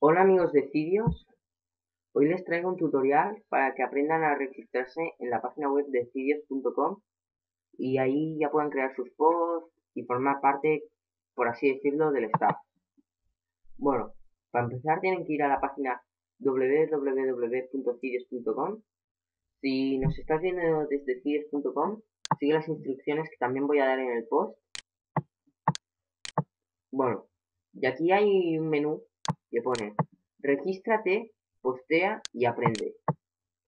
Hola amigos de Cidios, hoy les traigo un tutorial para que aprendan a registrarse en la página web de cidios.com y ahí ya puedan crear sus posts y formar parte, por así decirlo, del staff. Bueno, para empezar tienen que ir a la página www.cidios.com Si nos estás viendo desde cidios.com, sigue las instrucciones que también voy a dar en el post. Bueno, y aquí hay un menú que pone regístrate, postea y aprende.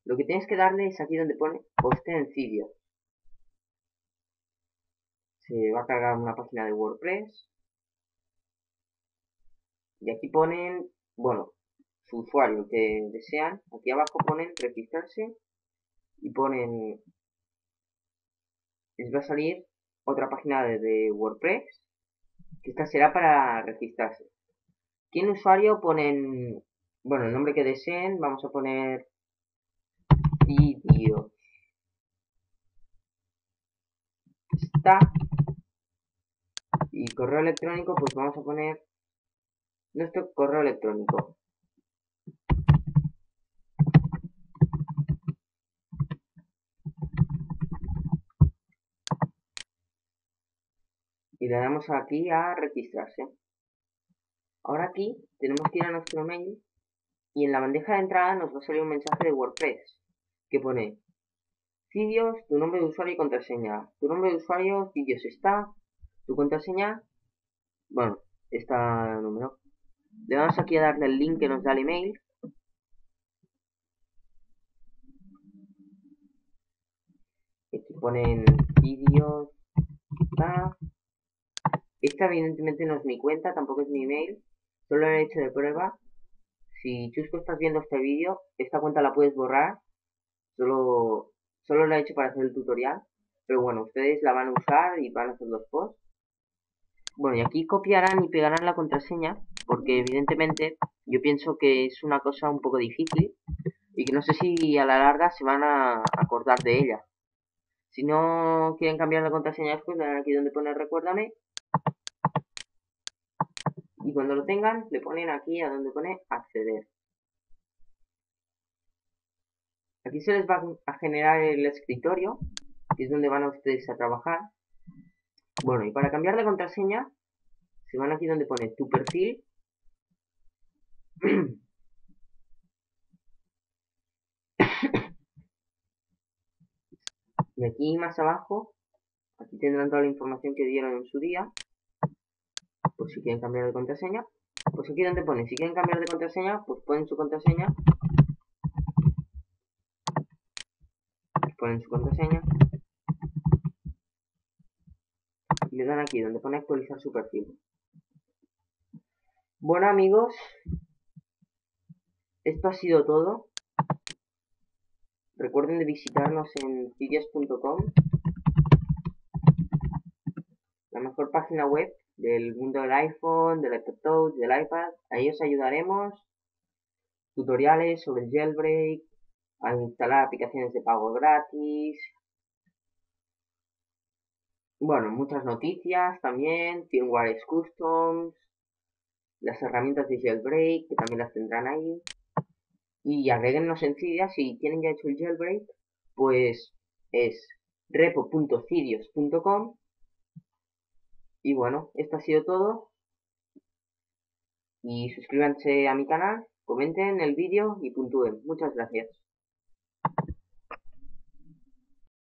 Lo que tienes que darle es aquí donde pone postea en Cydia. Se va a cargar una página de WordPress. Y aquí ponen, bueno, su usuario que desean. Aquí abajo ponen registrarse y ponen, les va a salir otra página de, WordPress que esta será para registrarse. Aquí en usuario ponen, bueno, el nombre que deseen, vamos a poner vídeo. Está. Y correo electrónico, pues vamos a poner nuestro correo electrónico. Y le damos aquí a registrarse. Ahora aquí tenemos que ir a nuestro mail y en la bandeja de entrada nos va a salir un mensaje de WordPress que pone Cidios, tu nombre de usuario y contraseña. Tu nombre de usuario, Cidios está. Tu contraseña, bueno, está el número. Le damos aquí a darle el link que nos da el email. Aquí ponen Cidios está. Esta evidentemente no es mi cuenta, tampoco es mi email. Solo lo he hecho de prueba. Si Chusco estás viendo este vídeo, esta cuenta la puedes borrar. Solo, solo la he hecho para hacer el tutorial. Pero bueno, ustedes la van a usar y van a hacer los posts. Bueno, y aquí copiarán y pegarán la contraseña. Porque evidentemente yo pienso que es una cosa un poco difícil. Y que no sé si a la larga se van a acordar de ella. Si no quieren cambiar la contraseña después, dan aquí donde pone recuérdame y cuando lo tengan le ponen aquí a donde pone acceder. Aquí se les va a generar el escritorio, que es donde van a ustedes a trabajar. Bueno, y para cambiar de contraseña, se van aquí donde pone tu perfil. y aquí más abajo, aquí tendrán toda la información que dieron en su día si quieren cambiar de contraseña, pues aquí donde pone, si quieren cambiar de contraseña, pues ponen su contraseña, ponen su contraseña, y le dan aquí donde pone actualizar su perfil. Bueno amigos, esto ha sido todo. Recuerden de visitarnos en cidias.com, la mejor página web del mundo del iPhone, del iPod Touch, del iPad. Ahí os ayudaremos. Tutoriales sobre el jailbreak, a instalar aplicaciones de pago gratis. Bueno, muchas noticias también, firmware customs, las herramientas de jailbreak, que también las tendrán ahí. Y agreguennos en Cydia, si tienen ya hecho el jailbreak, pues es repo.cidios.com y bueno, esto ha sido todo. Y suscríbanse a mi canal, comenten el vídeo y puntúen. Muchas gracias.